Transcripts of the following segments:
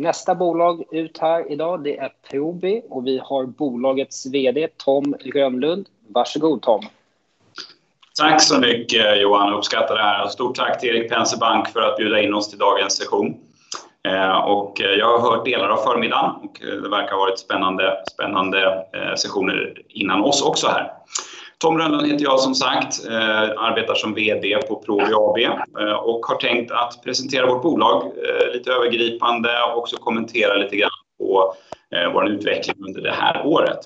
Nästa bolag ut här idag det är Probi och vi har bolagets VD Tom Rönnlund. Varsågod Tom. Tack så mycket Johan, uppskattar det här. Stort tack till Erik Penser Bank för att bjuda in oss till dagens session. Eh, och eh, jag har hört delar av förmiddagen och eh, det verkar ha varit spännande, spännande sessioner innan oss också här. Tom Rönnlund heter jag som sagt, eh, arbetar som VD på Probi AB eh, och har tänkt att presentera vårt bolag eh, lite övergripande och också kommentera lite grann på vår utveckling under det här året.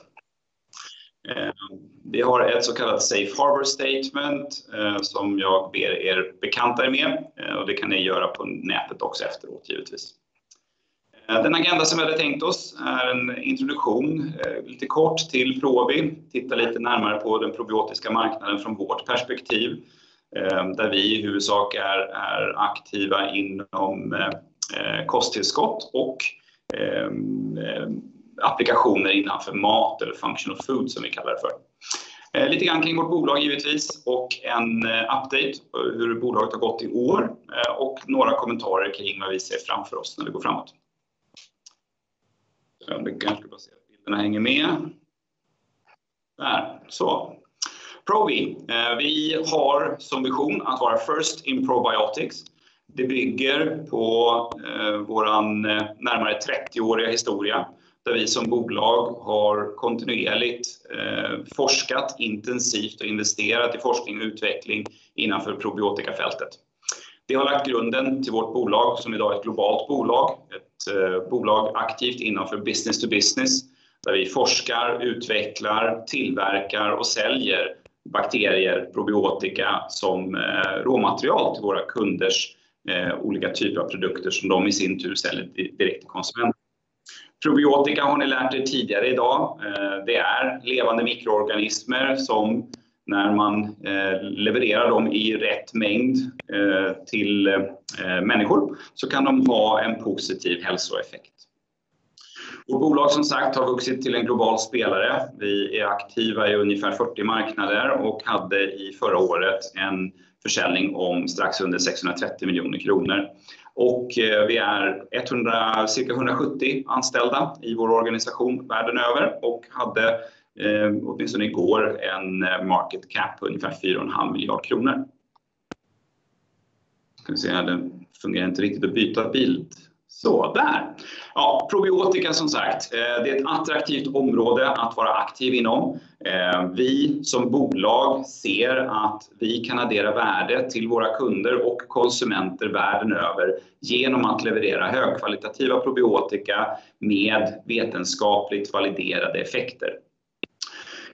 Vi har ett så kallat Safe Harbor Statement som jag ber er bekanta er med och det kan ni göra på nätet också efteråt givetvis. Eh, den agenda som vi hade tänkt oss är en introduktion, eh, lite kort till Probi, titta lite närmare på den probiotiska marknaden från vårt perspektiv, eh, där vi i huvudsak är aktiva inom kosttillskott och applikationer innanför mat eller functional food som vi kallar det för. Lite grann kring vårt bolag givetvis och en update på hur bolaget har gått i år och några kommentarer kring vad vi ser framför oss när vi går framåt. Vi kanske bara se att bilderna hänger med. Där, så. Probi, eh, vi har som vision att vara first in probiotics. Det bygger på eh, vår eh, närmare 30-åriga historia, där vi som bolag har kontinuerligt forskat intensivt och investerat i forskning och utveckling innanför probiotikafältet. Det har lagt grunden till vårt bolag som i dag är ett globalt bolag, ett Eh, bolag aktivt innanför business to business, där vi forskar, utvecklar, tillverkar och säljer bakterier, probiotika som eh, råmaterial till våra kunders eh, olika typer av produkter som de i sin tur säljer direkt till konsumenter. Probiotika har ni lärt er tidigare idag. Det är levande mikroorganismer som när man eh, levererar dem i rätt mängd eh, till eh, människor så kan de ha en positiv hälsoeffekt. Vårt bolag som sagt har vuxit till en global spelare. Vi är aktiva i ungefär 40 marknader och hade i förra året en försäljning om strax under 630 miljoner kronor. Och Vi är cirka 170 anställda i vår organisation världen över och hade Eh, åtminstone igår en eh, market cap på ungefär 4.5 miljarder kronor. Ska vi se här, det fungerar inte riktigt att byta bild. Så där. Ja, probiotika som sagt, eh, det är ett attraktivt område att vara aktiv inom. Vi som bolag ser att vi kan addera värde till våra kunder och konsumenter världen över genom att leverera högkvalitativa probiotika med vetenskapligt validerade effekter.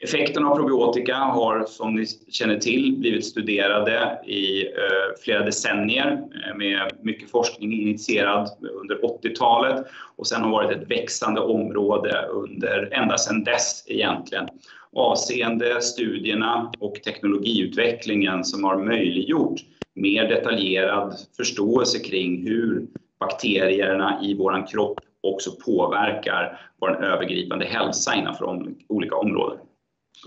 Effekten av probiotika har, som ni känner till, blivit studerade i eh, flera decennier eh, med mycket forskning initierad under 80-talet och sen har varit ett växande område under ända sedan dess egentligen. Avseende studierna och teknologiutvecklingen som har möjliggjort mer detaljerad förståelse kring hur bakterierna i vår kropp också påverkar vår övergripande hälsa innanför olika områden.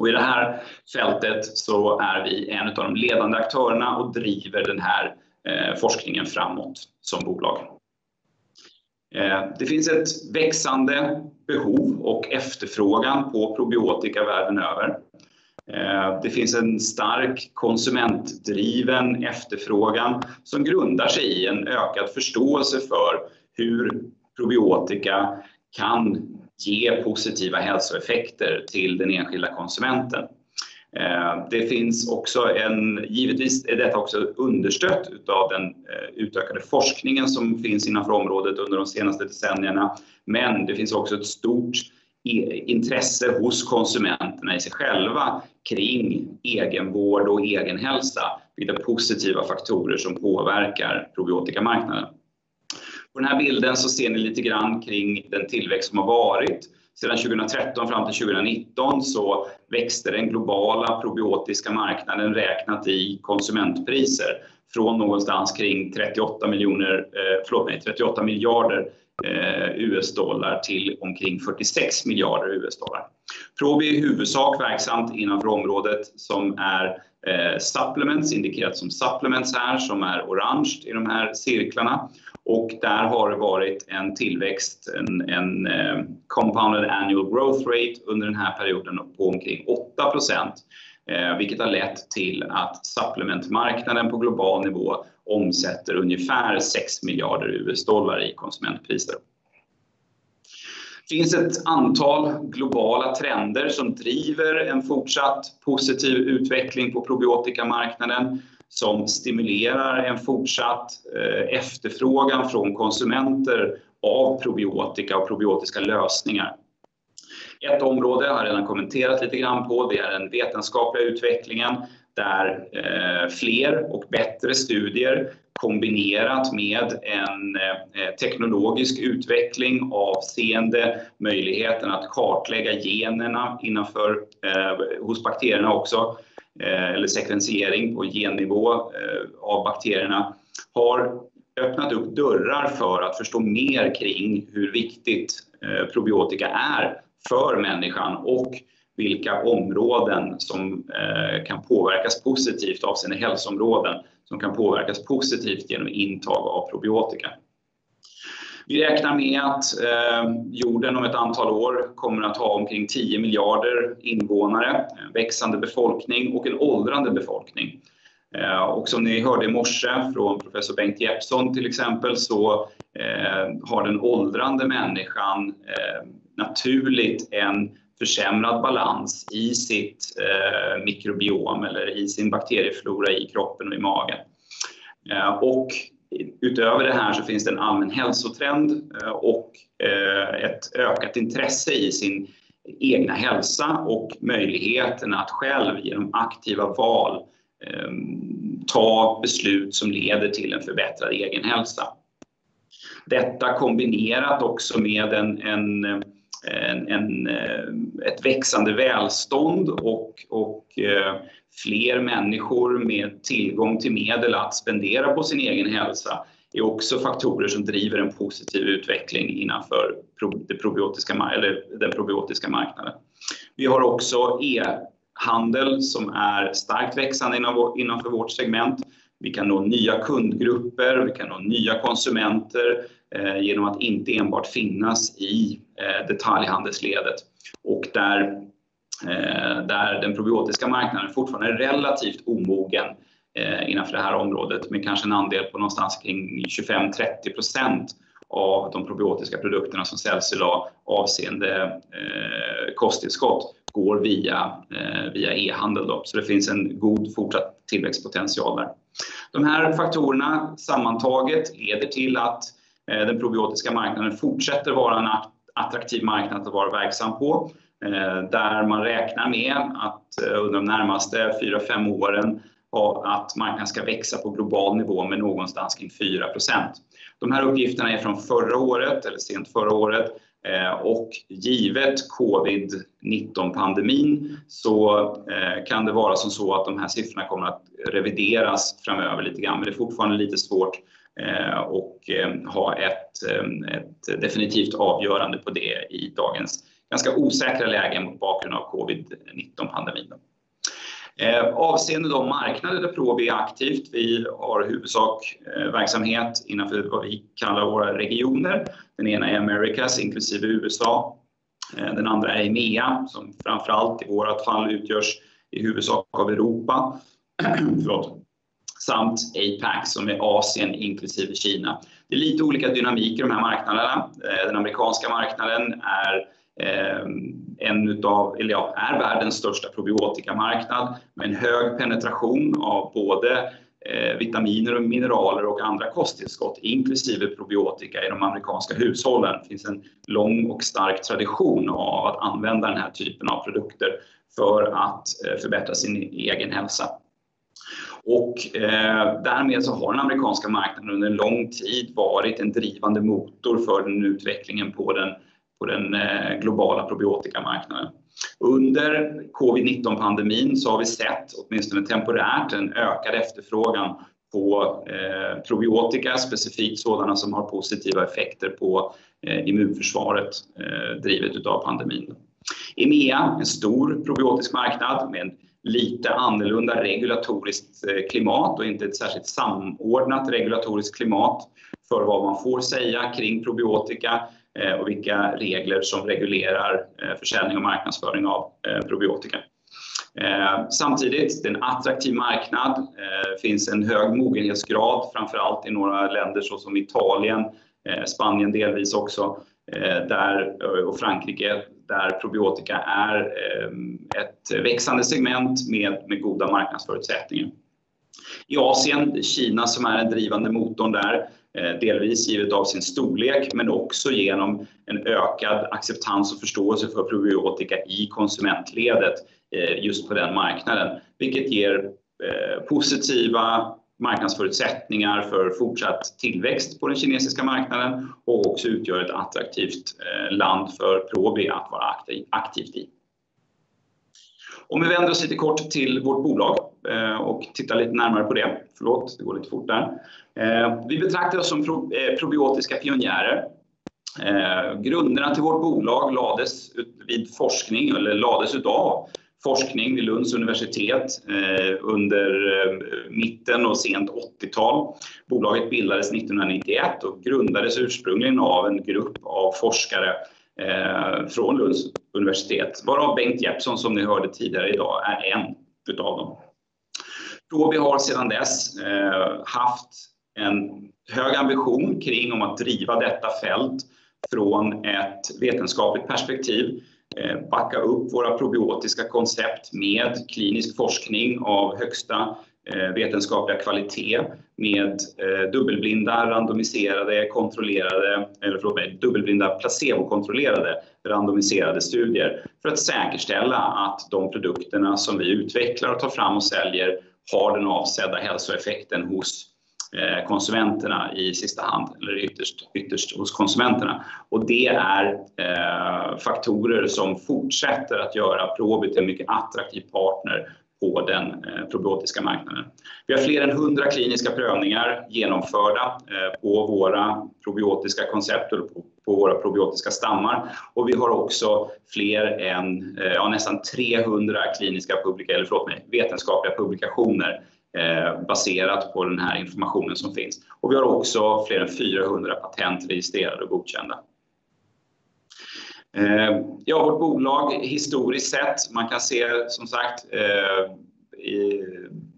I det här fältet så är vi en av de ledande aktörerna och driver den här eh, forskningen framåt som bolag. Eh, det finns ett växande behov och efterfrågan på probiotika världen över. Eh, det finns en stark konsumentdriven efterfrågan som grundar sig i en ökad förståelse för hur probiotika kan ge positiva hälsoeffekter till den enskilda konsumenten. Eh, det finns också en, givetvis är detta också understött utav den eh, utökade forskningen som finns innanför området under de senaste decennierna. Men Det finns också ett stort eh, intresse hos konsumenterna i sig själva kring egenvård och egenhälsa, vilka positiva faktorer som påverkar probiotikamarknaden. På den här bilden så ser ni lite grann kring den tillväxt som har varit. Sedan 2013 fram till 2019 så växte den globala probiotiska marknaden räknat i konsumentpriser från någonstans kring 38 miljoner, eh, förlåt mig, 38 miljarder eh, US dollar till omkring 46 miljarder US dollar. Probi är i huvudsak verksamt innanför området som är eh, supplements, indikerat som supplements här, som är orange i de här cirklarna och där har det varit en tillväxt, en, en eh, compounded annual growth rate under den här perioden på omkring 8 eh, vilket har lett till att supplementmarknaden på global nivå omsätter ungefär 6 miljarder US-dollar i konsumentpriser. Det finns ett antal globala trender som driver en fortsatt positiv utveckling på probiotikamarknaden som stimulerar en fortsatt eh, efterfrågan från konsumenter av probiotika och probiotiska lösningar. Ett område har jag redan kommenterat lite grann på, det är den vetenskapliga utvecklingen där eh, fler och bättre studier kombinerat med en eh, teknologisk utveckling avseende möjligheten att kartlägga generna innanför, hos bakterierna också Eh, eller sekvensering på gennivå eh, av bakterierna har öppnat upp dörrar för att förstå mer kring hur viktigt eh, probiotika är för människan och vilka områden som kan påverkas positivt avseende hälsoområden som kan påverkas positivt genom intag av probiotika. Vi räknar med att eh, jorden om ett antal år kommer att ha omkring 10 miljarder invånare, en växande befolkning och en åldrande befolkning. Eh, och som ni hörde i morse från professor Bengt Jeppsson till exempel så eh, har den åldrande människan eh, naturligt en försämrad balans i sitt eh, mikrobiom eller i sin bakterieflora i kroppen och i magen. Eh, och Utöver det här så finns det en allmän hälsotrend eh, och eh, ett ökat intresse i sin egna hälsa och möjligheten att själv genom aktiva val ehm, ta beslut som leder till en förbättrad egen hälsa. Detta kombinerat också med en, en, en, en eh, ett växande välstånd och, och eh, fler människor med tillgång till medel att spendera på sin egen hälsa är också faktorer som driver en positiv utveckling innanför det probiotiska, eller den probiotiska marknaden. Vi har också e-handel som är starkt växande innanför vårt segment. Vi kan nå nya kundgrupper, vi kan nå nya konsumenter Eh, genom att inte enbart finnas i eh, detaljhandelsledet och där eh, där den probiotiska marknaden fortfarande är relativt omogen innanför det här området med kanske en andel på någonstans kring 25-30 procent av de probiotiska produkterna som säljs idag avseende kosttillskott går via, via e-handel. Så det finns en god fortsatt tillväxtpotential där. De här faktorerna sammantaget leder till att Eh, den probiotiska marknaden fortsätter vara en attraktiv marknad att vara verksam på. Eh, där man räknar med att eh, under de närmaste 4-5 åren att marknaden ska växa på global nivå med någonstans kring 4 De här uppgifterna är från förra året, eller sent förra året, och givet covid-19 pandemin så kan det vara som så att de här siffrorna kommer att revideras framöver lite grann, men det är fortfarande lite svårt Eh, och eh, ha ett, eh, ett definitivt avgörande på det i dagens ganska osäkra läge mot bakgrund av covid-19 pandemin. Avseende de marknader där Probi är aktivt, vi har huvudsak verksamhet innanför vad vi kallar våra regioner. Den ena är Americas inklusive USA. Den andra är EMEA som framförallt i vårt fall utgörs i huvudsak av Europa. Förlåt. Samt APAC som är Asien inklusive Kina. Det är lite olika dynamik i de här marknaderna. Eh, den amerikanska marknaden är eh, en utav, eller ja, är världens största probiotikamarknad med en hög penetration av både eh, vitaminer och mineraler och andra kosttillskott inklusive probiotika i de amerikanska hushållen. Det finns en lång och stark tradition av att använda den här typen av produkter för att förbättra sin egen hälsa. Och eh, därmed så har den amerikanska marknaden under en lång tid varit en drivande motor för den utvecklingen på den på den eh, globala probiotikamarknaden. Under covid-19 pandemin så har vi sett, åtminstone temporärt, en ökad efterfrågan på eh, probiotika, specifikt sådana som har positiva effekter på eh, immunförsvaret eh, drivet utav pandemin. EMEA, en stor probiotisk marknad med lite annorlunda regulatoriskt eh, klimat och inte ett särskilt samordnat regulatoriskt klimat för vad man får säga kring probiotika eh, och vilka regler som reglerar eh, försäljning och marknadsföring av probiotika. Samtidigt, det är en attraktiv marknad. Det finns en hög mogenhetsgrad, framför allt i några länder såsom Italien, Spanien delvis också, Eh, där eh, och Frankrike, där probiotika är eh, ett växande segment med goda marknadsförutsättningar. I Asien, Kina som är den drivande motorn där, delvis givet av sin storlek, men också genom en ökad acceptans och förståelse för probiotika i konsumentledet just på den marknaden, vilket ger positiva marknadsförutsättningar för fortsatt tillväxt på den kinesiska marknaden och också utgör ett attraktivt eh, land för Probi att vara aktivt i. Om vi vänder oss lite kort till vårt bolag eh, och tittar lite närmare på det. Förlåt, det går lite fort där. Eh, vi betraktar oss som probiotiska pionjärer. Grunderna till vårt bolag lades vid forskning eller lades utav forskning vid Lunds universitet eh, under eh, mitten och sent 80-tal. Bolaget bildades 1991 och grundades ursprungligen av en grupp av forskare eh, från Lunds universitet, varav Bengt Jeppsson, som ni hörde tidigare i dag, är en utav dem. Probi har sedan dess haft en hög ambition kring om att driva detta fält från ett vetenskapligt perspektiv, Eh, backa upp våra probiotiska koncept med klinisk forskning av högsta eh, vetenskapliga kvalitet med eh, dubbelblinda, randomiserade, kontrollerade, eller förlåt mig, dubbelblinda placebokontrollerade randomiserade studier för att säkerställa att de produkterna som vi utvecklar och tar fram och säljer har den avsedda hälsoeffekten hos Eh, konsumenterna i sista hand eller ytterst hos konsumenterna. Det är eh, faktorer som fortsätter att göra Probi till en mycket attraktiv partner på den eh, probiotiska marknaden. Vi har fler än 100 kliniska prövningar genomförda på våra probiotiska koncept och på våra probiotiska stammar. Vi har också fler än, ja nästan 300 kliniska publika, eller förlåt mig, vetenskapliga publikationer Eh, baserat på den här informationen som finns. Vi har också fler än 400 patent registrerade och godkända. Eh, ja, vårt bolag historiskt sett, man kan se som sagt, eh,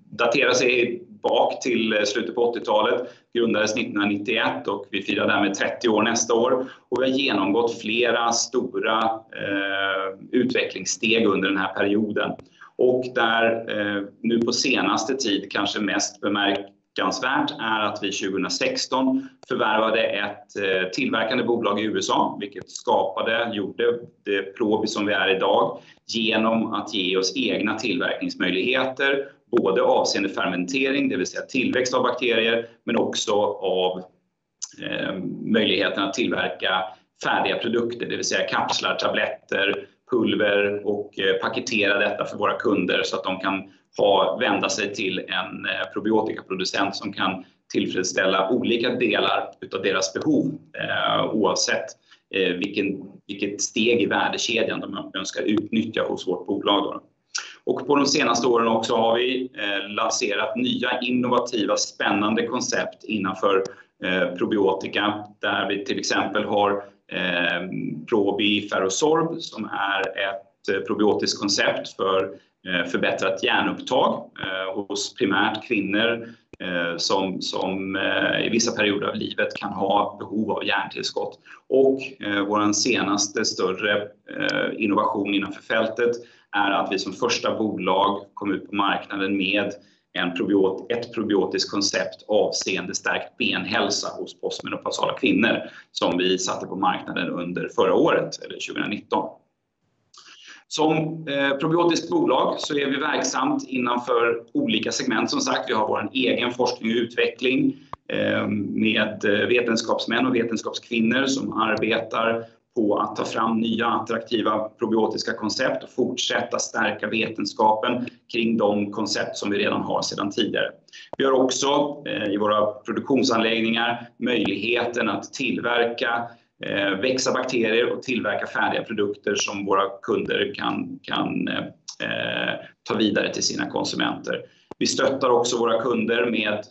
datera sig bak till slutet på 80-talet, grundades 1991 och vi firar därmed 30 år nästa år. Vi har genomgått flera stora utvecklingssteg under den här perioden och Där eh, nu på senaste tid kanske mest bemärkansvärt är att vi 2016 förvärvade ett eh, tillverkande bolag i USA, vilket skapade, gjorde det Probi som vi är i dag genom att ge oss egna tillverkningsmöjligheter, både avseende fermentering, det vill säga tillväxt av bakterier, men också av eh, möjligheten att tillverka färdiga produkter, det vill säga kapslar, tabletter, pulver och eh, paketera detta för våra kunder så att de kan vända sig till en eh, probiotikaproducent som kan tillfredsställa olika delar utav deras behov, eh, oavsett vilket steg i värdekedjan de önskar utnyttja hos vårt bolag då. På de senaste åren också har vi lanserat nya innovativa, spännande koncept innanför probiotika, där vi till exempel har Eh, Probi Ferrosorb som är ett eh, probiotiskt koncept för eh, förbättrat järnupptag hos primärt kvinnor som i vissa perioder av livet kan ha behov av järntillskott. Vår senaste större innovation innanför fältet är att vi som första bolag kom ut på marknaden med ett probiotiskt koncept avseende stärkt benhälsa hos postmenopausala kvinnor som vi satte på marknaden under förra året eller 2019. Som eh, probiotiskt bolag så är vi verksamt innanför olika segment. Som sagt, vi har vår egen forskning och utveckling eh, med eh, vetenskapsmän och vetenskapskvinnor som arbetar på att ta fram nya attraktiva probiotiska koncept och fortsätta stärka vetenskapen kring de koncept som vi redan har sedan tidigare. Vi har också eh, i våra produktionsanläggningar möjligheten att tillverka eh, växa bakterier och tillverka färdiga produkter som våra kunder kan, kan eh, ta vidare till sina konsumenter. Vi stöttar också våra kunder med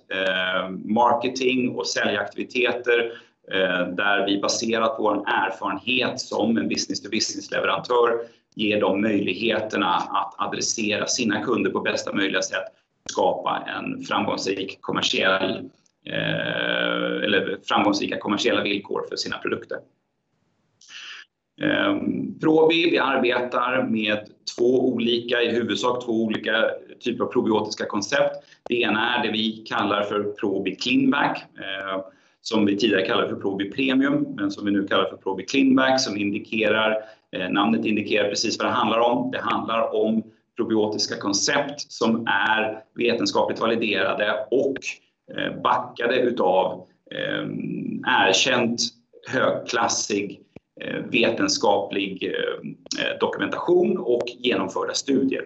marketing och säljaktiviteter Eh, där vi baserat på vår erfarenhet som en business-to-business-leverantör ger dem möjligheterna att adressera sina kunder på bästa möjliga sätt och skapa en framgångsrik kommersiell eh, eller framgångsrika kommersiella villkor för sina produkter. Eh, Probi, vi arbetar med två olika, i huvudsak två olika typer av probiotiska koncept. Det ena är det vi kallar för Probi Cleanback som vi tidigare kallade för Probi Premium, men som vi nu kallar för Probi Clinback, som indikerar, eh, namnet indikerar precis vad det handlar om. Det handlar om probiotiska koncept som är vetenskapligt validerade och eh, backade utav eh, erkänt högklassig vetenskaplig dokumentation och genomförda studier.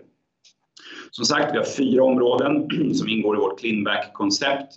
Som sagt, vi har fyra områden som ingår i vårt Clinback-koncept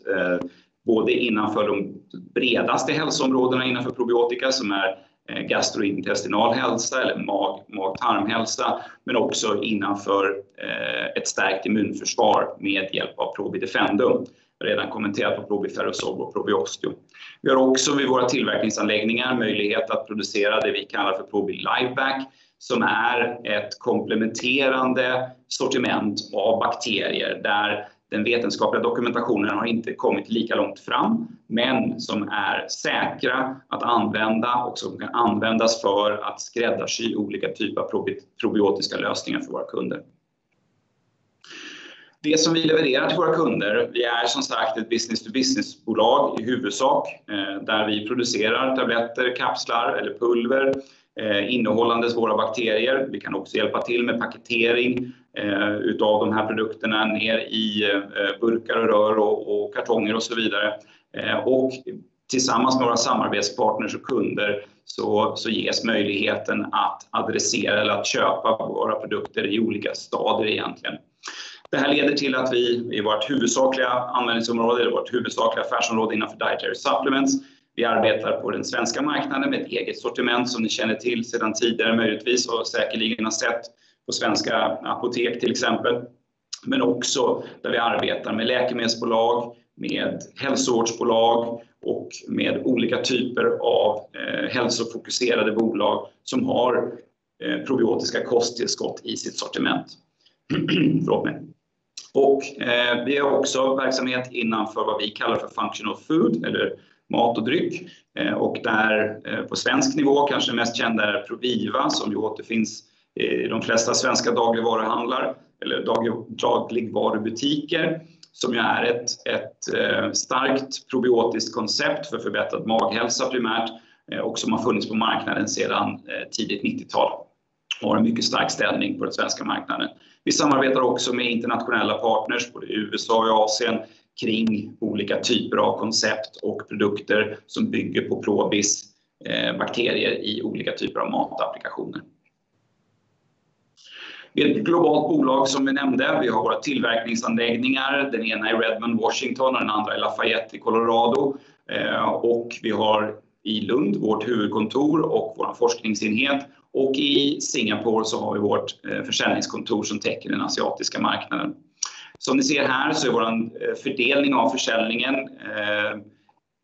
både innanför de bredaste hälsoområdena innanför probiotika, som är eh, gastrointestinal hälsa eller mag-tarmhälsa, men också innanför eh, ett stärkt immunförsvar med hjälp av Probi Defendum. Jag har redan kommenterat på Probi FerroSorb och Probi Osteo. Vi har också vid våra tillverkningsanläggningar möjlighet att producera det vi kallar för Probi Liveback, som är ett komplementerande sortiment av bakterier där den vetenskapliga dokumentationen har inte kommit lika långt fram, men som är säkra att använda och som kan användas för att skräddarsy olika typer av probiotiska lösningar för våra kunder. Det som vi levererar till våra kunder, vi är som sagt ett business-to-business-bolag i huvudsak, eh, där vi producerar tabletter, kapslar eller pulver Eh, innehållandes våra bakterier. Vi kan också hjälpa till med paketering eh, utav de här produkterna ner i eh, burkar och rör och kartonger och så vidare. Och Tillsammans med våra samarbetspartners och kunder så ges möjligheten att adressera eller att köpa våra produkter i olika stadier egentligen. Det här leder till att vi i vårt huvudsakliga användningsområde eller vårt huvudsakliga affärsområde innanför dietary supplements, vi arbetar på den svenska marknaden med ett eget sortiment som ni känner till sedan tidigare möjligtvis och säkerligen har sett på svenska apotek till exempel. Men Också där vi arbetar med läkemedelsbolag, med hälsovårdsbolag och med olika typer av eh, hälsofokuserade bolag som har eh, probiotiska kosttillskott i sitt sortiment. Förlåt mig. Eh, vi har också verksamhet innanför vad vi kallar för functional food eller mat och dryck. Eh, och Där eh, på svensk nivå kanske mest kända är Proviva som ju återfinns i de flesta svenska dagligvaruhandlar eller dagligvarubutiker, som ju är ett eh, starkt probiotiskt koncept för förbättrad maghälsa primärt och som har funnits på marknaden sedan tidigt 90-tal och har en mycket stark ställning på den svenska marknaden. Vi samarbetar också med internationella partners både i USA och Asien kring olika typer av koncept och produkter som bygger på Probis eh, bakterier i olika typer av matapplikationer. Vi är ett globalt bolag som vi nämnde. Vi har våra tillverkningsanläggningar. Den ena i Redmond, Washington och den andra i Lafayette i Colorado. Eh, och Vi har i Lund vårt huvudkontor och vår forskningsenhet. Och I Singapore så har vi vårt eh, försäljningskontor som täcker den asiatiska marknaden. Som ni ser här så är vår eh, fördelning av försäljningen eh,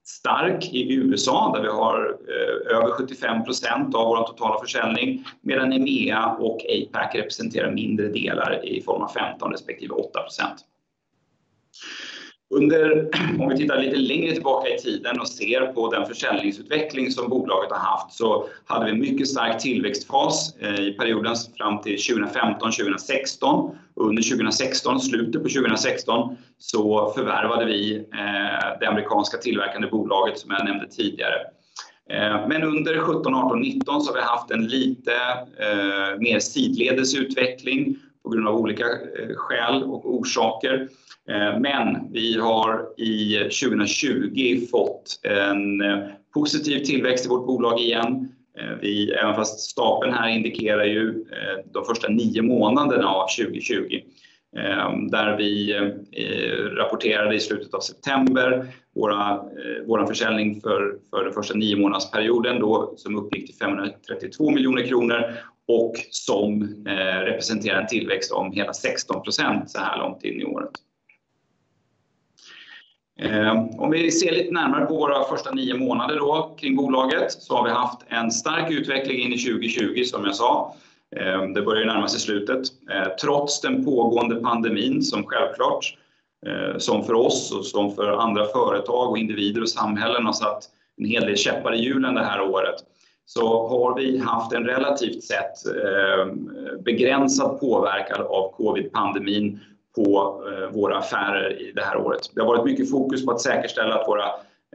stark i USA, där vi har eh, över 75 procent av vår totala försäljning, medan EMEA och APAC representerar mindre delar i form av 15% respektive 8 procent. Om vi tittar lite längre tillbaka i tiden och ser på den försäljningsutveckling som bolaget har haft, så hade vi en mycket stark tillväxtfas eh, i perioden fram till 2015, 2016. Under 2016, slutet på 2016, så förvärvade vi eh, det amerikanska tillverkande bolaget som jag nämnde tidigare. Eh, men Under 2017, 2018, 2019 så har vi haft en lite mer sidledes utveckling på grund av olika eh, skäl och orsaker. Eh, men Vi har i 2020 fått en eh, positiv tillväxt i vårt bolag igen. Även fast stapeln här indikerar ju de första nio månaderna av 2020. där vi rapporterade i slutet av september våra, vår försäljning för, för den första nio månadsperioden då, som uppgick till 532 miljoner kronor och som eh, representerar en tillväxt om hela 16% så här långt in i året. Eh, om vi ser lite närmare på våra första nio månader då kring bolaget så har vi haft en stark utveckling in i 2020 som jag sa. Eh, det börjar närma sig slutet. Trots den pågående pandemin som självklart, som för oss och som för andra företag och individer och samhällen har satt en hel del käppar i hjulen det här året, så har vi haft en relativt sett eh, begränsad påverkan av covid-pandemin på eh, våra affärer i det här året. Det har varit mycket fokus på att säkerställa att våra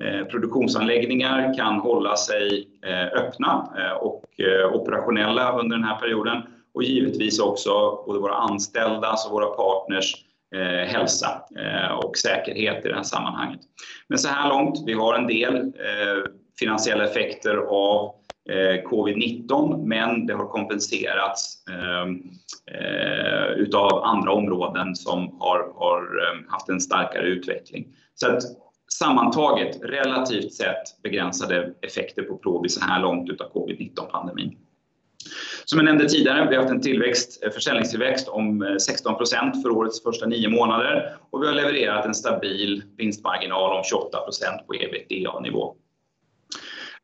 eh, produktionsanläggningar kan hålla sig öppna och operationella under den här perioden och givetvis också både våra anställdas alltså och våra partners hälsa och säkerhet i det här sammanhanget. Men så här långt, vi har en del finansiella effekter av Eh, covid-19, men det har kompenserats ehm, eh, utav andra områden som har ehm, haft en starkare utveckling. Så Sammantaget relativt sett begränsade effekter på Probi så här långt utav covid-19-pandemin. Som jag nämnde tidigare, vi har haft en tillväxt, eh, försäljningstillväxt om 16% för årets första nio månader och vi har levererat en stabil vinstmarginal om 28% på EBITDA-nivå.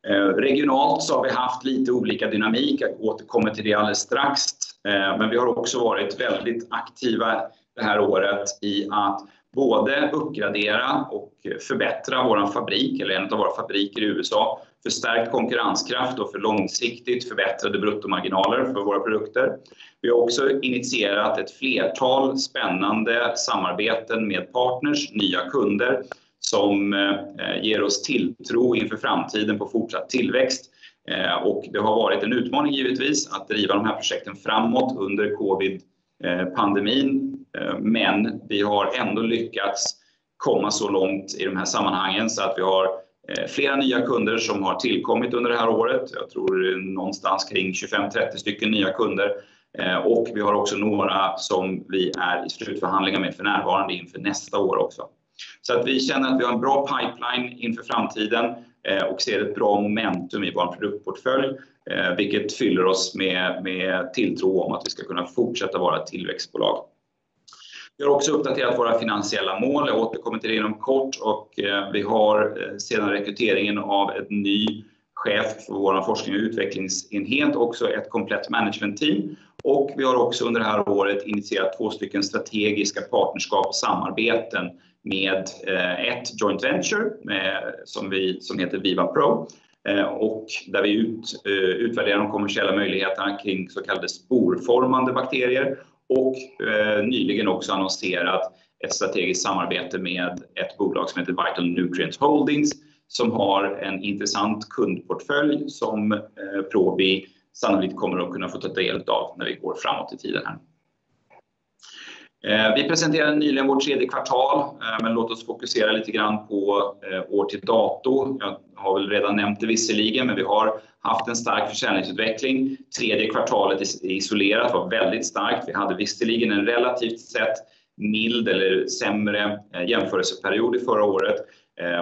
Eh, regionalt så har vi haft lite olika dynamik. Jag återkommer till det alldeles strax. Eh, men vi har också varit väldigt aktiva det här året i att både uppgradera och förbättra vår fabrik eller en av våra fabriker i USA för stärkt konkurrenskraft och för långsiktigt förbättrade bruttomarginaler för våra produkter. Vi har också initierat ett flertal spännande samarbeten med partners, nya kunder, som eh, ger oss tilltro inför framtiden på fortsatt tillväxt. Eh, det har varit en utmaning givetvis att driva de här projekten framåt under covid-pandemin. Eh, vi har ändå lyckats komma så långt i de här sammanhangen så att vi har flera nya kunder som har tillkommit under det här året. Jag tror någonstans kring 25-30 stycken nya kunder. Vi har också några som vi är i slutförhandlingar med för närvarande inför nästa år också. Så Vi känner att vi har en bra pipeline inför framtiden eh, och ser ett bra momentum i vår produktportfölj, eh, vilket fyller oss med tilltro om att vi ska kunna fortsätta vara ett tillväxtbolag. Vi har också uppdaterat våra finansiella mål. Jag återkommer till det inom kort och eh, vi har sedan rekryteringen av en ny chef för vår forskning och utvecklingsenhet också ett komplett management team. Vi har också under det här året initierat två stycken strategiska partnerskap och samarbeten med eh, ett joint venture eh, som heter VivaPro eh, och där vi utvärderar de kommersiella möjligheterna kring så kallade sporformande bakterier och nyligen också annonserat ett strategiskt samarbete med ett bolag som heter Vital Nutrients Holdings som har en intressant kundportfölj som Probi sannolikt kommer att kunna få ta del av när vi går framåt i tiden här. Eh, vi presenterade nyligen vårt tredje kvartal, eh, men låt oss fokusera lite grann på eh, år till dato. Jag har väl redan nämnt det visserligen, men vi har haft en stark försäljningsutveckling. Tredje kvartalet isolerat var väldigt starkt. Vi hade visserligen en relativt sett mild eller sämre jämförelseperiod i förra året.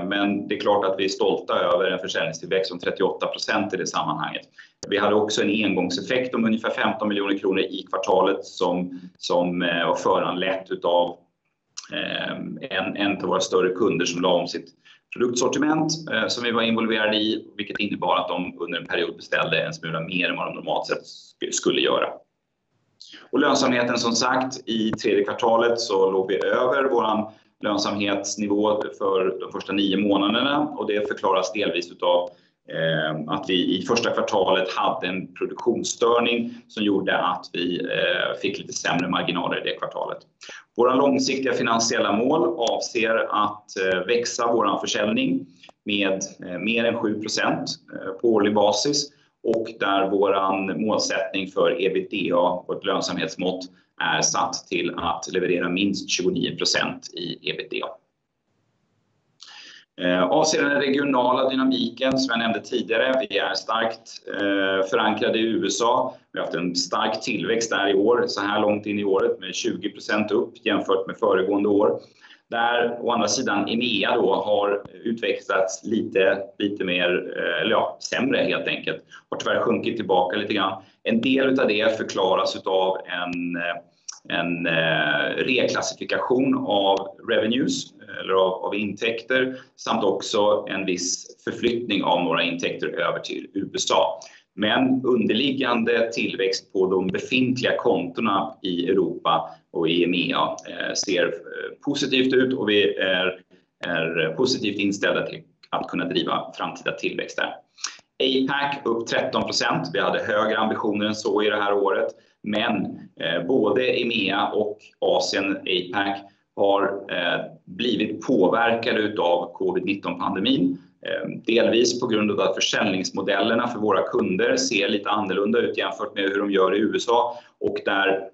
Men det är klart att vi är stolta över en försäljningstillväxt om 38% i det sammanhanget. Vi hade också en engångseffekt om ungefär 15 miljoner kronor i kvartalet som var eh, föranlett utav eh, en av våra större kunder som la om sitt produktsortiment eh, som vi var involverade i, vilket innebar att de under en period beställde en smula mer än vad de normalt sett skulle göra. Och Lönsamheten som sagt i tredje kvartalet så låg vi över vår lönsamhetsnivå för de första nio månaderna och det förklaras delvis utav Ehm, att vi i första kvartalet hade en produktionsstörning som gjorde att vi eh, fick lite sämre marginaler i det kvartalet. Våra långsiktiga finansiella mål avser att eh, växa vår försäljning med eh, mer än 7% på årlig basis och där vår målsättning för EBITDA, vårt lönsamhetsmått, är satt till att leverera minst 29% i EBITDA. Eh, Avseende den regionala dynamiken som jag nämnde tidigare, vi är starkt eh, förankrade i USA. Vi har haft en stark tillväxt där i år, så här långt in i året med 20% upp jämfört med föregående år. Där å andra sidan EMEA då har utvecklats lite, lite mer, eh, eller ja, sämre helt enkelt. Har tyvärr sjunkit tillbaka lite grann. En del av det förklaras av en, en reklassifikation av revenues eller av, av, intäkter samt också en viss förflyttning av några intäkter över till USA. Men underliggande tillväxt på de befintliga kontona i Europa och i EMEA eh, ser eh, positivt ut och vi är, är positivt inställda till att kunna driva framtida tillväxt där. APAC upp 13% Vi hade högre ambitioner än så i det här året. Men eh, både EMEA och Asien, APAC, har eh, blivit påverkade av covid-19-pandemin. Eh, delvis på grund av att försäljningsmodellerna för våra kunder ser lite annorlunda ut jämfört med hur de gör i USA och där,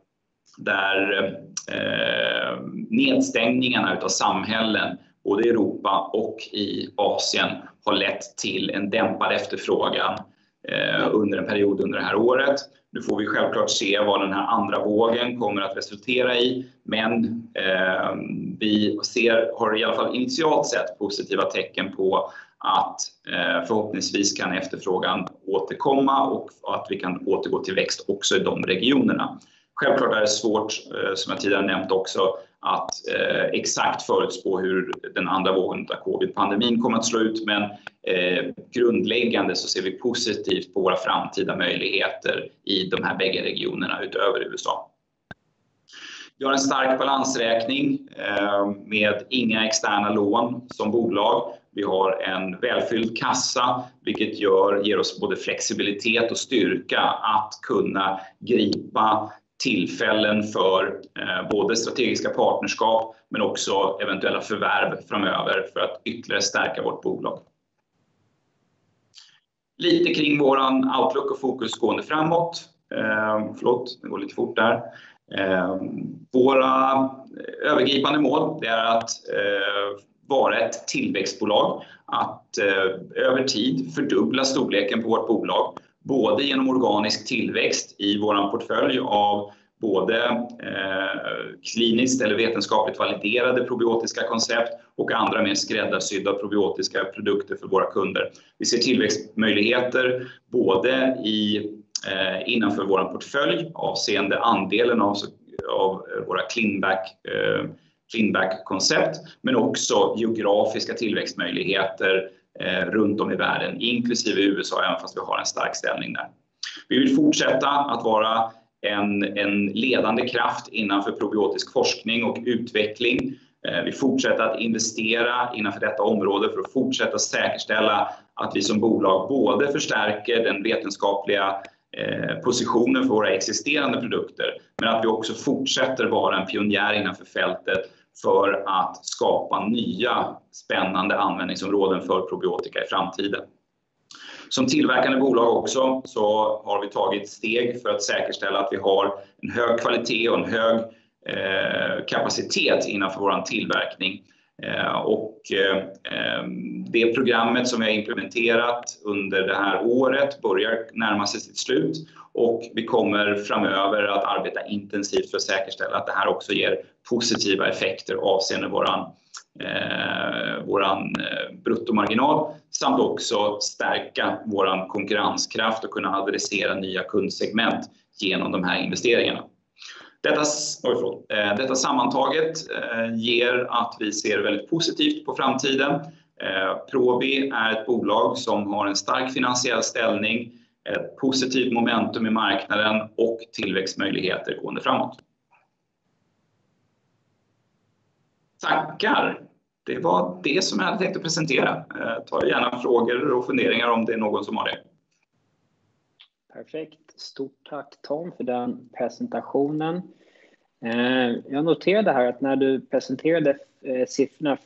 där eh, nedstängningarna av samhällen både i Europa och i Asien har lett till en dämpad efterfrågan eh, Eh, under en period under det här året. Nu får vi självklart se vad den här andra vågen kommer att resultera i, men eh, vi ser, har i alla fall initialt sett positiva tecken på att eh, förhoppningsvis kan efterfrågan återkomma och att vi kan återgå till växt också i de regionerna. Självklart är det svårt, eh, som jag tidigare nämnt också, att eh, exakt förutspå hur den andra vågen av covid-pandemin kommer att slå ut, men eh, grundläggande så ser vi positivt på våra framtida möjligheter i de här bägge regionerna utöver USA. Vi har en stark balansräkning eh, med inga externa lån som bolag. Vi har en välfylld kassa, vilket gör, ger oss både flexibilitet och styrka att kunna gripa tillfällen för eh, både strategiska partnerskap men också eventuella förvärv framöver för att ytterligare stärka vårt bolag. Lite kring vår outlook och fokus gående framåt. Eh, förlåt, det går lite fort där. Eh, våra övergripande mål det är att vara ett tillväxtbolag, att över tid fördubbla storleken på vårt bolag både genom organisk tillväxt i vår portfölj av både eh, kliniskt eller vetenskapligt validerade probiotiska koncept och andra mer skräddarsydda probiotiska produkter för våra kunder. Vi ser tillväxtmöjligheter både i, eh, innanför vår portfölj avseende andelen av, av våra cleanback eh, cleanback-koncept, men också geografiska tillväxtmöjligheter Eh, Eh, runt om i världen, inklusive USA, även fast vi har en stark ställning där. Vi vill fortsätta att vara en, en ledande kraft innanför probiotisk forskning och utveckling. Eh, vi fortsätter att investera innanför detta område för att fortsätta säkerställa att vi som bolag både förstärker den vetenskapliga eh, positionen för våra existerande produkter, men att vi också fortsätter vara en pionjär innanför fältet för att skapa nya spännande användningsområden för probiotika i framtiden. Som tillverkande bolag också så har vi tagit steg för att säkerställa att vi har en hög kvalitet och en hög eh, kapacitet innanför vår tillverkning. Eh, och eh, det programmet som vi har implementerat under det här året börjar närma sig sitt slut och vi kommer framöver att arbeta intensivt för att säkerställa att det här också ger positiva effekter avseende våran, eh, våran eh, bruttomarginal samt också stärka våran konkurrenskraft och kunna adressera nya kundsegment genom de här investeringarna. Detta, oj, förlåt, eh, detta sammantaget eh, ger att vi ser väldigt positivt på framtiden. Eh, Probi är ett bolag som har en stark finansiell ställning, ett positivt momentum i marknaden och tillväxtmöjligheter gående framåt. Tackar! Det var det som jag hade tänkt att presentera. Ta gärna frågor och funderingar om det är någon som har det. Perfekt. Stort tack Tom för den presentationen. Eh, jag noterade här att när du presenterade eh, siffrorna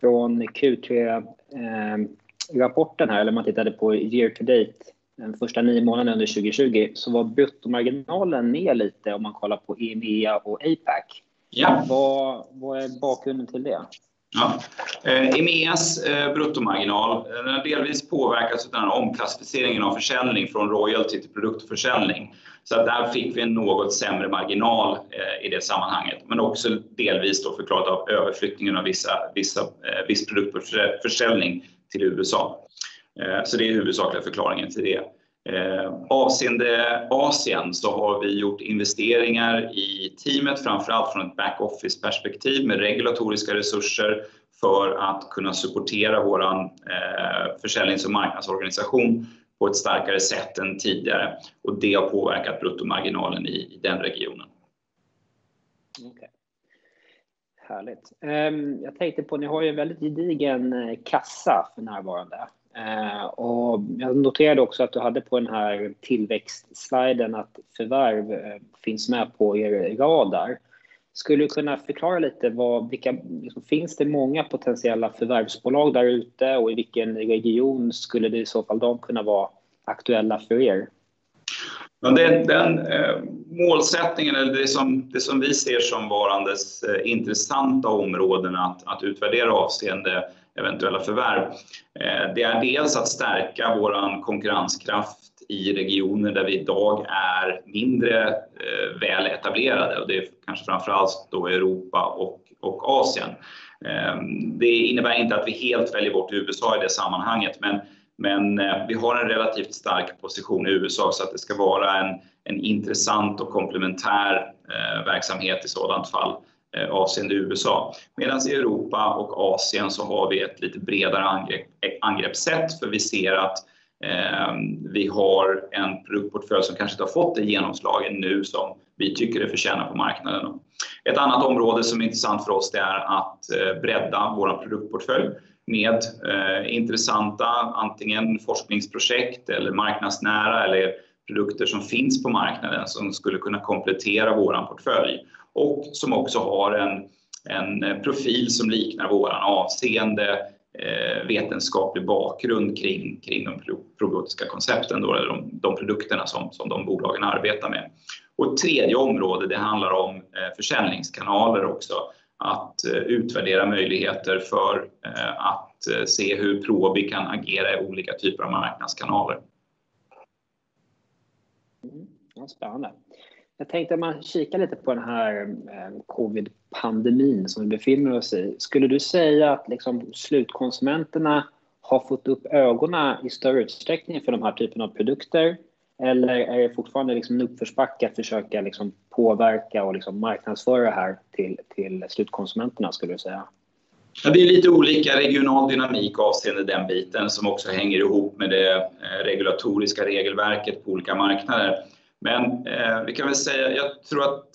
från Q3-rapporten eh, här, eller man tittade på year to date, den första nio månaderna under 2020, så var bruttomarginalen ner lite om man kollar på EMEA och APAC. Ja. Vad, vad är bakgrunden till det? Ja. Eh, EMEAs eh, bruttomarginal den har delvis påverkats av den här omklassificeringen av försäljning från royalty till produktförsäljning. Så att där fick vi en något sämre marginal eh, i det sammanhanget, men också delvis då förklarat av överflyttningen av vissa, vissa, eh, viss produktförsäljning till USA. Eh, så det är huvudsakliga förklaringen till det. Eh, avseende Asien så har vi gjort investeringar i teamet, framförallt från ett backoffice perspektiv med regulatoriska resurser för att kunna supportera vår eh, försäljnings och marknadsorganisation på ett starkare sätt än tidigare. Och det har påverkat bruttomarginalen i, i den regionen. Okay. Härligt. Ehm, jag tänkte på, ni har ju en väldigt gedigen eh, kassa för närvarande. Eh, och jag noterade också att du hade på den här tillväxtsliden att förvärv eh, finns med på er radar. Skulle du kunna förklara lite vad, vilka, liksom, finns det många potentiella förvärvsbolag där ute och i vilken region skulle det i så fall de kunna vara aktuella för er? Ja, den, den eh, målsättningen, eller det som, det som vi ser som varandes eh, intressanta områden att, att utvärdera avseende eventuella förvärv, eh, det är dels att stärka vår konkurrenskraft i regioner där vi idag är mindre eh, väl etablerade. Och det är kanske framförallt då Europa och, och Asien. Eh, det innebär inte att vi helt väljer bort USA i det sammanhanget, men, men vi har en relativt stark position i USA så att det ska vara en, en intressant och komplementär eh, verksamhet i sådant fall. Eh, avseende USA. Medan i Europa och Asien så har vi ett lite bredare angrepp, angreppssätt för vi ser att eh, vi har en produktportfölj som kanske inte har fått det genomslaget nu som vi tycker det förtjänar på marknaden. Ett annat område som är intressant för oss är att eh, bredda vår produktportfölj med eh, intressanta antingen forskningsprojekt eller marknadsnära eller produkter som finns på marknaden som skulle kunna komplettera vår portfölj och som också har en, en profil som liknar våran avseende Eh, vetenskaplig bakgrund kring, kring de probiotiska koncepten, då, eller de, de produkterna som, som de bolagen arbetar med. Och ett tredje område det handlar om eh, försäljningskanaler också. Att eh, utvärdera möjligheter för eh, att eh, se hur Probi kan agera i olika typer av marknadskanaler. Ja, spännande. Jag tänkte att man kikar lite på den här eh, covid-pandemin som vi befinner oss i. Skulle du säga att liksom slutkonsumenterna har fått upp ögonen i större utsträckning för de här typen av produkter? Eller är det fortfarande liksom en uppförsbacke att försöka liksom påverka och liksom marknadsföra det här till, till slutkonsumenterna, skulle du säga? Ja, det är lite olika regional dynamik avseende den biten som också hänger ihop med det eh, regulatoriska regelverket på olika marknader. Men eh, vi kan väl säga, jag tror att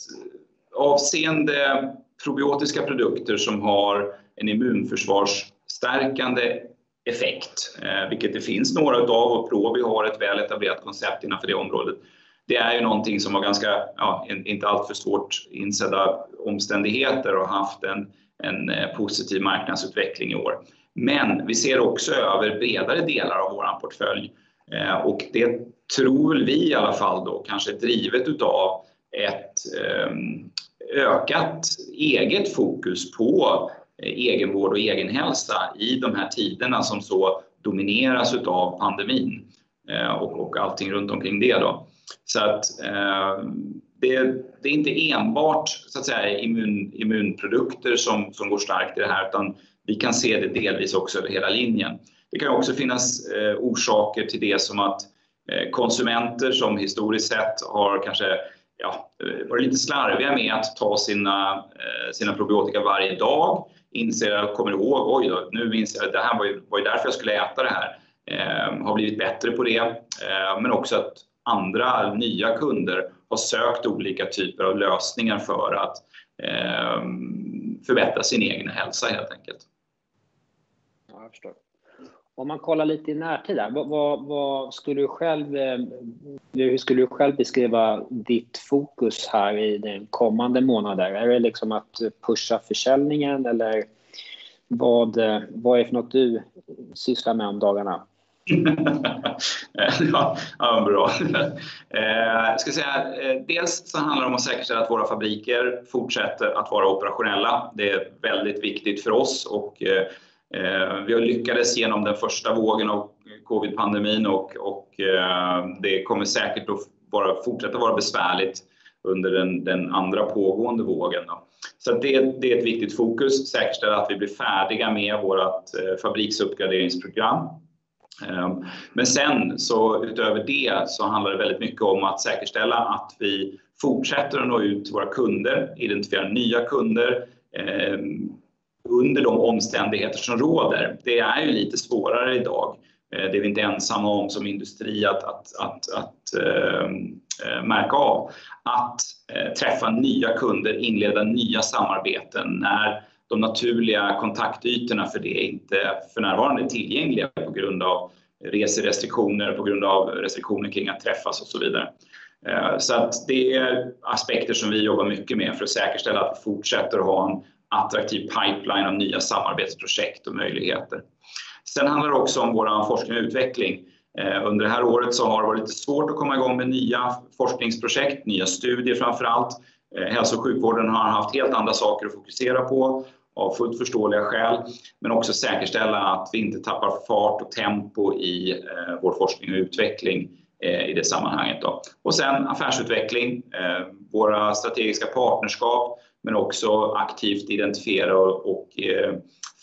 avseende probiotiska produkter som har en immunförsvarsstärkande effekt, eh, vilket det finns några utav och Probi har ett väl etablerat koncept innanför det området. Det är ju någonting som har ganska, ja, inte alltför svårt insedda omständigheter och haft en, en eh, positiv marknadsutveckling i år. Men vi ser också över bredare delar av vår portfölj Eh, Eh, och det tror vi i alla fall då kanske drivet utav ett ehm, ökat eget fokus på eh, egenvård och egenhälsa i de här tiderna som så domineras utav pandemin eh, och, och allting runt omkring det. Då. Så att ehm, det, det, är inte enbart så att säga, immun, immunprodukter som, som går starkt i det här utan vi kan se det delvis också över hela linjen. Det kan också finnas eh, orsaker till det som att eh, konsumenter som historiskt sett har kanske ja, eh, varit lite slarviga med att ta sina, sina probiotika varje dag, inser, kommer ihåg, oj då, nu inser jag att det här var ju, var ju därför jag skulle äta det här, eh, har blivit bättre på det. Eh, men också att andra nya kunder har sökt olika typer av lösningar för att eh, förbättra sin egen hälsa helt enkelt. Ja, jag förstår. Om man kollar lite i närtid, här, vad, vad, vad, skulle du själv, eh, hur skulle du själv beskriva ditt fokus här i den kommande månader? Är det liksom att pusha försäljningen eller vad, eh, vad är det för något du sysslar med om dagarna? ja, ja, bra. Jag eh, ska säga, dels så handlar det om att säkerställa att våra fabriker fortsätter att vara operationella. Det är väldigt viktigt för oss och Eh, vi har genom den första vågen av covid-pandemin och, och eh, det kommer säkert att vara, fortsätta vara besvärligt under den, den andra pågående vågen. Då. Så det, det, är ett viktigt fokus, säkerställa att vi blir färdiga med vårt eh, fabriksuppgraderingsprogram. Men sen så utöver det så handlar det väldigt mycket om att säkerställa att vi fortsätter att nå ut till våra kunder, identifiera nya kunder under de omständigheter som råder. Det är ju lite svårare idag. Eh, det är vi inte ensamma om som industri att, att, att, att äh, märka av. Att äh, träffa nya kunder, inleda nya samarbeten när de naturliga kontaktytorna för det inte för närvarande är tillgängliga på grund av reserestriktioner, på grund av restriktioner kring att träffas och så vidare. Så att det är aspekter som vi jobbar mycket med för att säkerställa att vi fortsätter att ha en attraktiv pipeline av nya samarbetsprojekt och möjligheter. Sen handlar det också om vår forskning och utveckling. Eh, under det här året så har det varit lite svårt att komma igång med nya forskningsprojekt, nya studier framför allt. Eh, hälso och sjukvården har haft helt andra saker att fokusera på av fullt förståeliga skäl, men också säkerställa att vi inte tappar fart och tempo i eh, vår forskning och utveckling i det sammanhanget. Då. Och sen affärsutveckling, våra strategiska partnerskap, men också aktivt identifiera och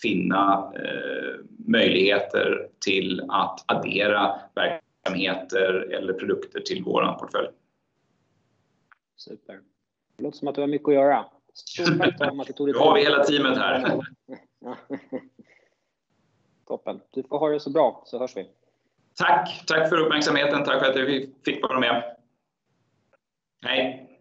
finna eh, möjligheter till att addera verksamheter eller produkter till vår portfölj. Super. Det låter som att du har mycket att göra. Stort tack att du tog dig tid. har vi hela teamet här. Toppen. Du får ha det så bra så hörs vi. Tack. Tack för uppmärksamheten. Tack för att jag fick vara med. Hej.